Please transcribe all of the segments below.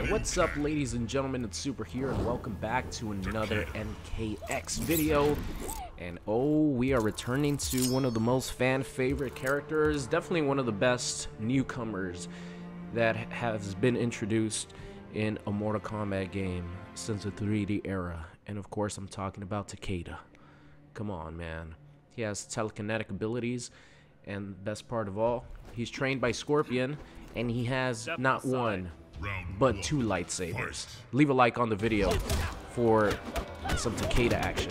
Alright, what's up ladies and gentlemen, it's Super here and welcome back to another MKX video. And oh, we are returning to one of the most fan favorite characters, definitely one of the best newcomers that has been introduced in a Mortal Kombat game since the 3D era. And of course I'm talking about Takeda. Come on man. He has telekinetic abilities and best part of all, he's trained by Scorpion and he has not one but two lightsabers. Leave a like on the video for some Takeda action.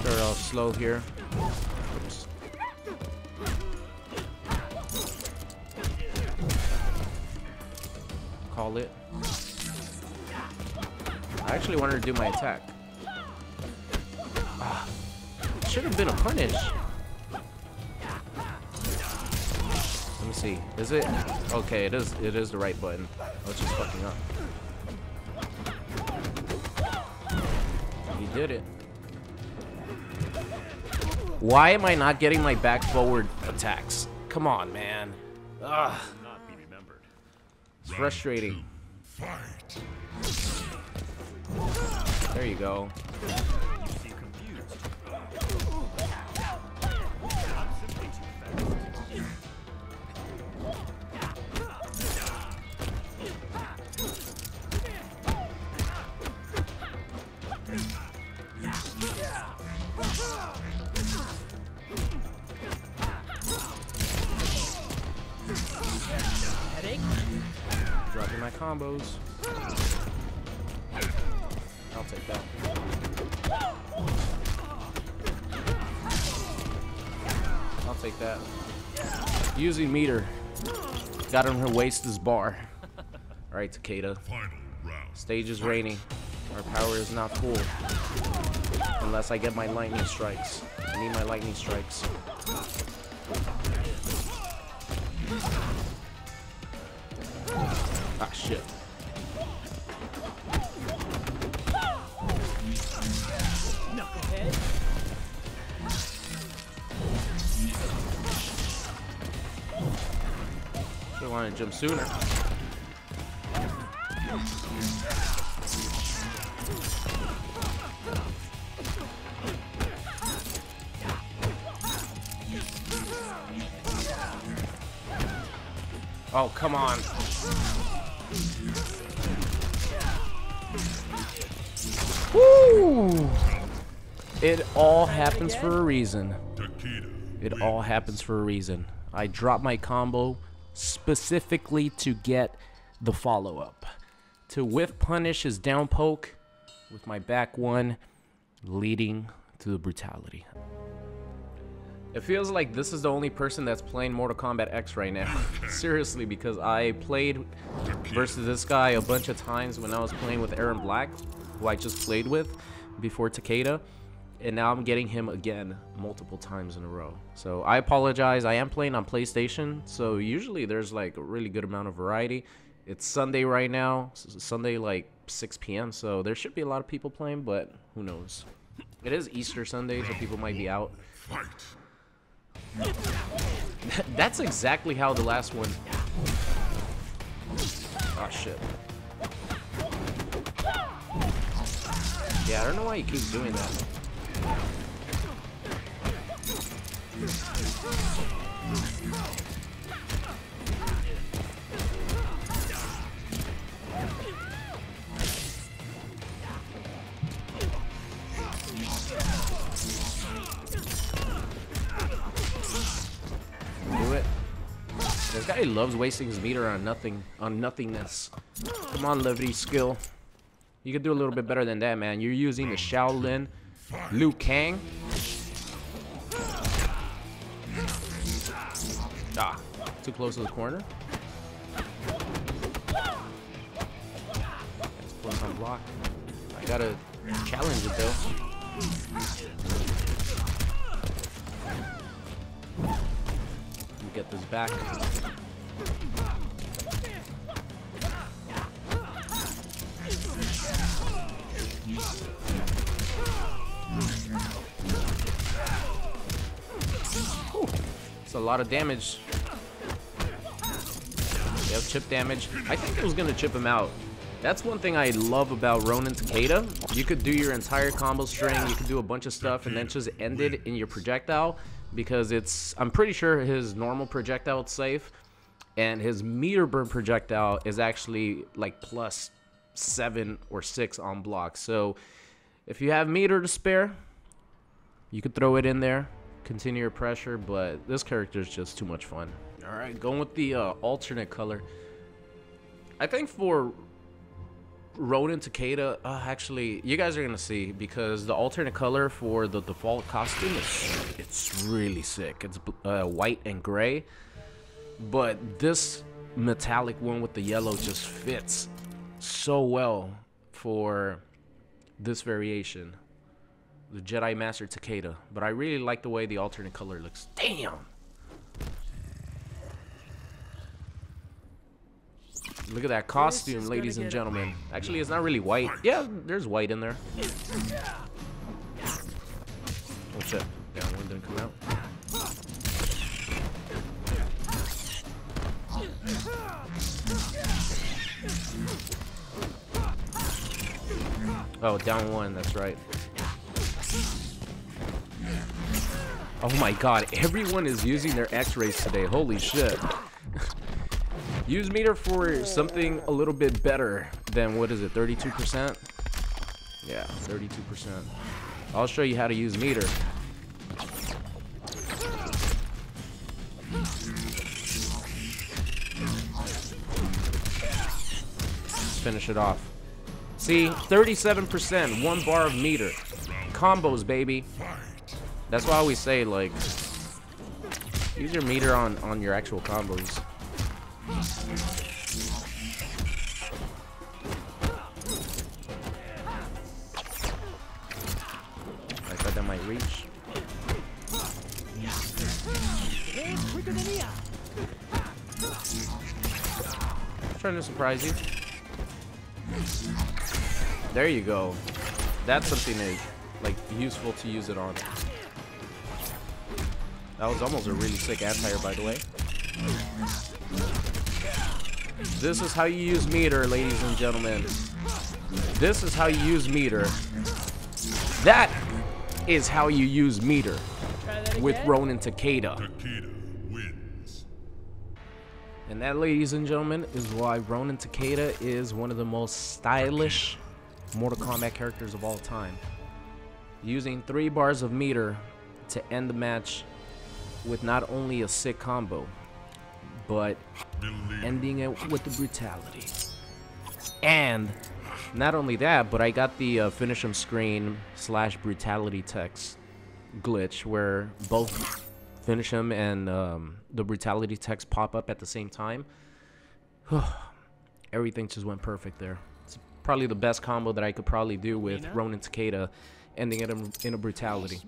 Start off slow here. Oops. Call it. I actually wanted to do my attack. Ah, should have been a punish. Let me see. Is it? Okay, it is. It is the right button. Oh, I was just fucking up. He did it. Why am I not getting my back forward attacks? Come on, man. Ugh. It's frustrating. There you go. Combos. I'll take that. I'll take that. Using meter. Got him to waste his bar. Alright, Takeda. Stage is raining. Our power is not full. Unless I get my lightning strikes. I need my lightning strikes. Shit. Should want to jump sooner. Oh, come on. Woo! It all happens for a reason. It all happens for a reason. I dropped my combo specifically to get the follow-up. To whiff punish his down poke with my back one, leading to the brutality. It feels like this is the only person that's playing Mortal Kombat X right now. Seriously, because I played versus this guy a bunch of times when I was playing with Erron Black, who I just played with before Takeda. And now I'm getting him again multiple times in a row. So I apologize. I am playing on PlayStation. So usually there's like a really good amount of variety. It's Sunday right now. Sunday like 6 p.m. So there should be a lot of people playing, but who knows. It is Easter Sunday, so people might be out. That's exactly how the last one. Oh shit. Yeah, I don't know why you keep doing that. Do it. This guy loves wasting his meter on nothing, on nothingness. Come on, Levity skill. You could do a little bit better than that, man. You're using the Shaolin Liu Kang. Ah, too close to the corner. Let's pull some block. I gotta challenge it though. Get this back. A lot of damage. Chip damage. I think it was gonna chip him out. That's one thing I love about Ronin Takeda. You could do your entire combo string, you could do a bunch of stuff, and then just end it in your projectile because it's, I'm pretty sure his normal projectile is safe, and his meter burn projectile is actually like plus seven or six on block. So if you have meter to spare, you could throw it in there, continue your pressure, but this character is just too much fun. All right, going with the uh, alternate color. I think for Ronin Takeda, uh, actually, you guys are gonna see because the alternate color for the default costume is it's really sick. It's uh, white and gray, but this metallic one with the yellow just fits so well for this variation, the Jedi Master Takeda. But I really like the way the alternate color looks. Damn. Look at that costume, ladies and gentlemen. Actually, it's not really white. Yeah, there's white in there. Oh shit. Downwind didn't come out. Oh, down one, that's right. Oh my god, everyone is using their x-rays today. Holy shit. Use meter for something a little bit better than, what is it, 32%? Yeah, 32%. I'll show you how to use meter. Let's finish it off. See, 37%, one bar of meter. Combos, baby. That's why I always say, like, use your meter on, on your actual combos. I thought that might reach. trying to surprise you. There you go. That's something that, like useful to use it on. That was almost a really sick anti by the way. This is how you use meter, ladies and gentlemen. This is how you use meter. That is how you use meter with Ronin Takeda. Takeda wins. And that, ladies and gentlemen, is why Ronin Takeda is one of the most stylish Mortal Kombat characters of all time. Using three bars of meter to end the match with not only a sick combo, but ending it with the brutality. And not only that, but I got the uh, finish him screen slash brutality text glitch where both finish him and um, the brutality text pop up at the same time. Everything just went perfect there. It's probably the best combo that I could probably do with Ronin Takeda, ending it in a brutality.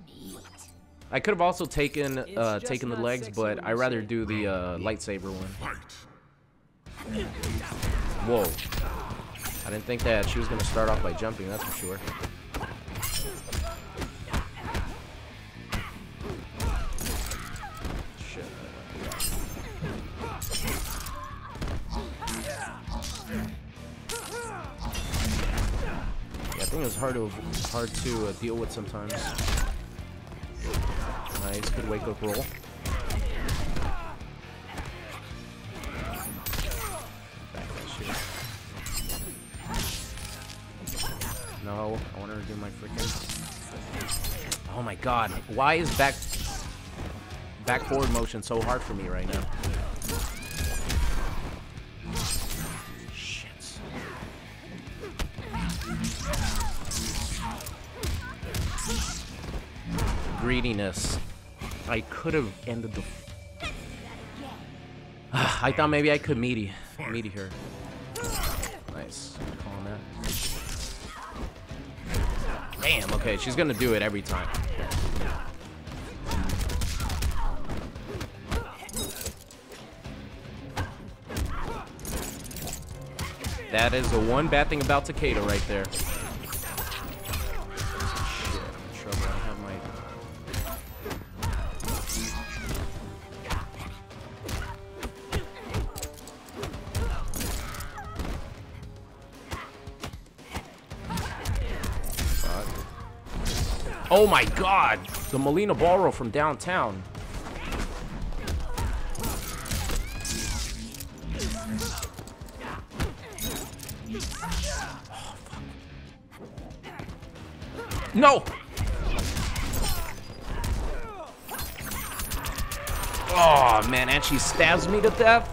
I could have also taken uh, taken the legs, but I rather do the uh, lightsaber one. Whoa. I didn't think that she was going to start off by jumping, that's for sure. Yeah, I think it's hard to hard to uh, deal with sometimes. Nice, good wake up roll. No, I want her to do my freaking. Oh my god, why is back back forward motion so hard for me right now? Shit. Greediness. I could have ended the. I thought maybe I could meaty, meaty her. Nice, calling that. Damn. Okay, she's gonna do it every time. That is the one bad thing about Takeda right there. Oh my god! The Mileena Ballroom from downtown. No! Oh, man, and she stabs me to death?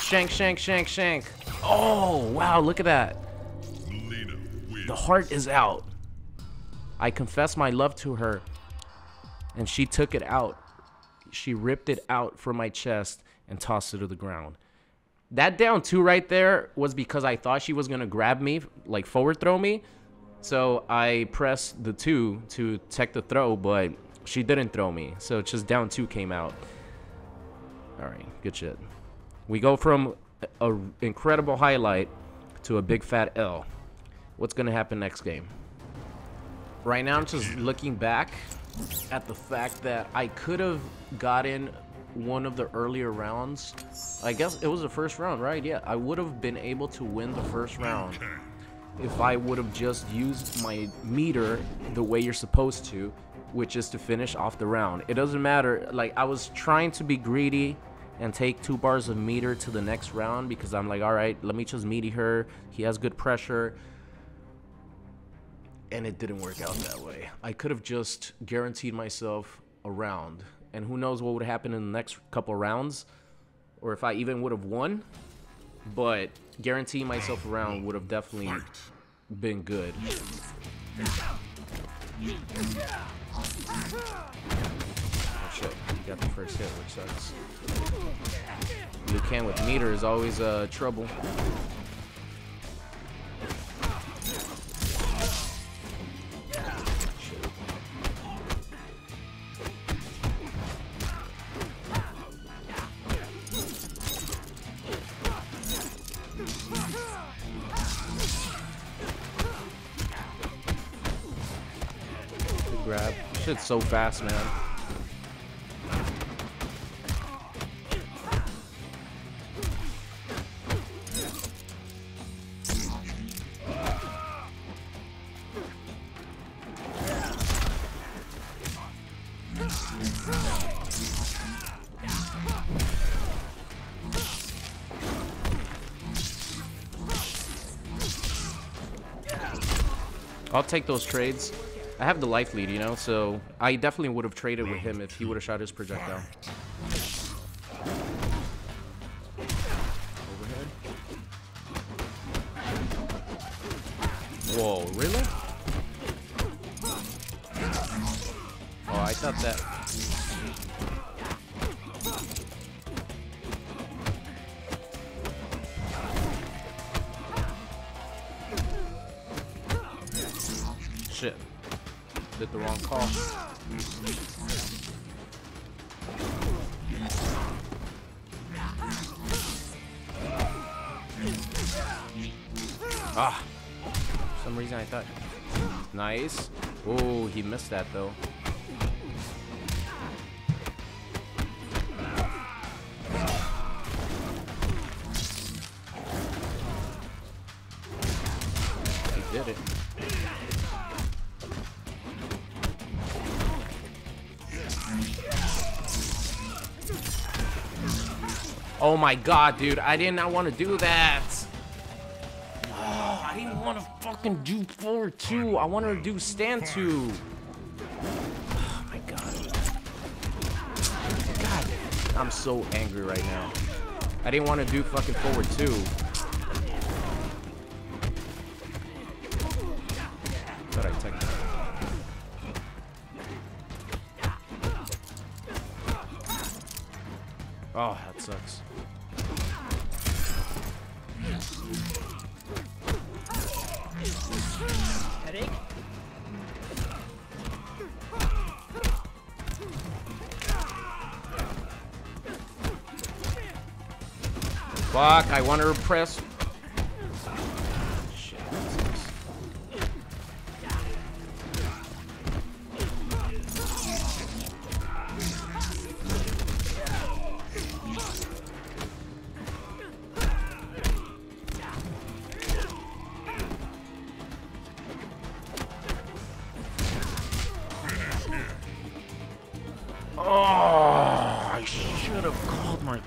Shank, shank, shank, shank. Oh, wow, look at that. The heart is out. I confessed my love to her, and she took it out. She ripped it out from my chest and tossed it to the ground. That down two right there was because I thought she was going to grab me, like forward throw me. So I pressed the two to tech the throw, but she didn't throw me. So just down two came out. All right, good shit. We go from a incredible highlight to a big fat L. What's going to happen next game? Right now, I'm just looking back at the fact that I could have gotten one of the earlier rounds. I guess it was the first round, right? Yeah, I would have been able to win the first round if I would have just used my meter the way you're supposed to, which is to finish off the round. It doesn't matter. Like, I was trying to be greedy and take two bars of meter to the next round because I'm like, all right, let me just meaty her. He has good pressure. And it didn't work out that way. I could have just guaranteed myself a round. And who knows what would happen in the next couple rounds. Or if I even would have won. But guaranteeing myself a round would have definitely been good. Oh shit, he got the first hit, which sucks. Kang with meter is always uh, trouble. Grab. Shit's so fast, man. I'll take those trades. I have the life lead, you know, so I definitely would have traded with him if he would have shot his projectile. Overhead. Whoa, really? Oh, I thought that... did the wrong call. Ah, for some reason I thought. Nice. Oh, he missed that though. Oh my god, dude. I did not want to do that. Oh, I didn't want to fucking do 4-2. I wanted to do stand 2. Oh my god. God. I'm so angry right now. I didn't want to do fucking forward 2. Fuck, I want to press. Shit, Oh, I should have called my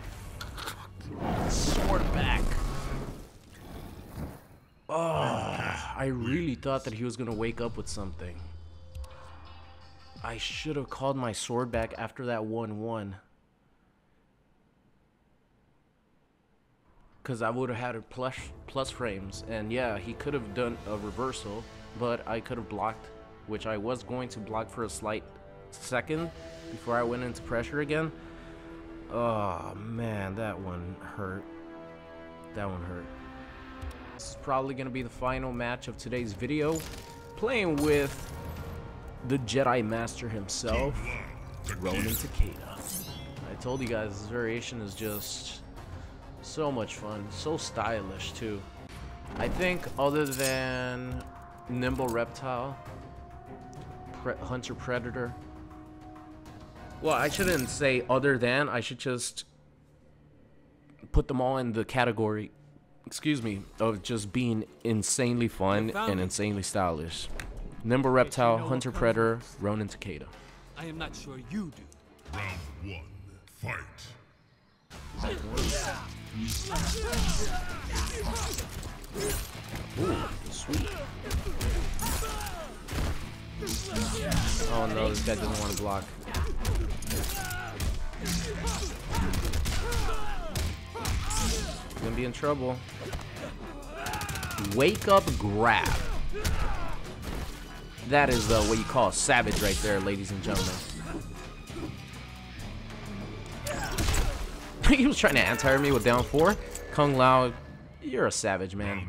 sword back. Oh, ah, I really thought that he was gonna wake up with something. I should have called my sword back after that 1-1. Because I would have had a plus, plus frames. And yeah, he could have done a reversal, but I could have blocked, which I was going to block for a slight second before I went into pressure again. Oh man, that one hurt. That one hurt. This is probably going to be the final match of today's video. Playing with the Jedi Master himself, Ronin Takeda. I told you guys this variation is just so much fun, so stylish too. I think other than Nimble Reptile, Pre Hunter Predator, well, I shouldn't say other than, I should just put them all in the category, excuse me, of just being insanely fun and insanely stylish. Nimble Reptile, Hunter Predator, Ronin Takeda. I am not sure you do. Round one, fight. Ooh, sweet. Oh no, this guy doesn't want to block. Gonna be in trouble. Wake up grab. That is uh, what you call a savage right there, ladies and gentlemen. he was trying to anti me with down four. Kung Lao, you're a savage, man.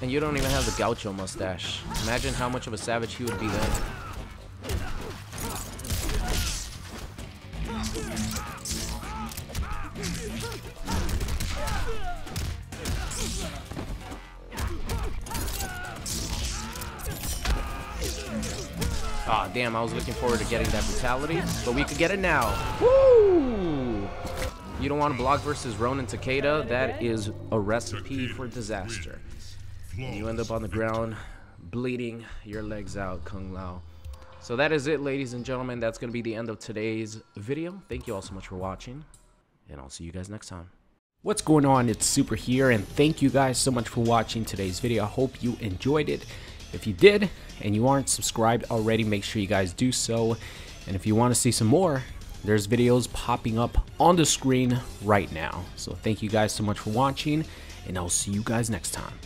And you don't even have the gaucho mustache. Imagine how much of a savage he would be then. Damn, I was looking forward to getting that brutality, but we could get it now. Woo! You don't want to block versus Ronin Takeda, that is a recipe for disaster. You end up on the ground, bleeding your legs out, Kung Lao. So that is it, ladies and gentlemen. That's going to be the end of today's video. Thank you all so much for watching, and I'll see you guys next time. What's going on? It's Super here, and thank you guys so much for watching today's video. I hope you enjoyed it. If you did, and you aren't subscribed already, make sure you guys do so. And if you want to see some more, there's videos popping up on the screen right now. So thank you guys so much for watching, and I'll see you guys next time.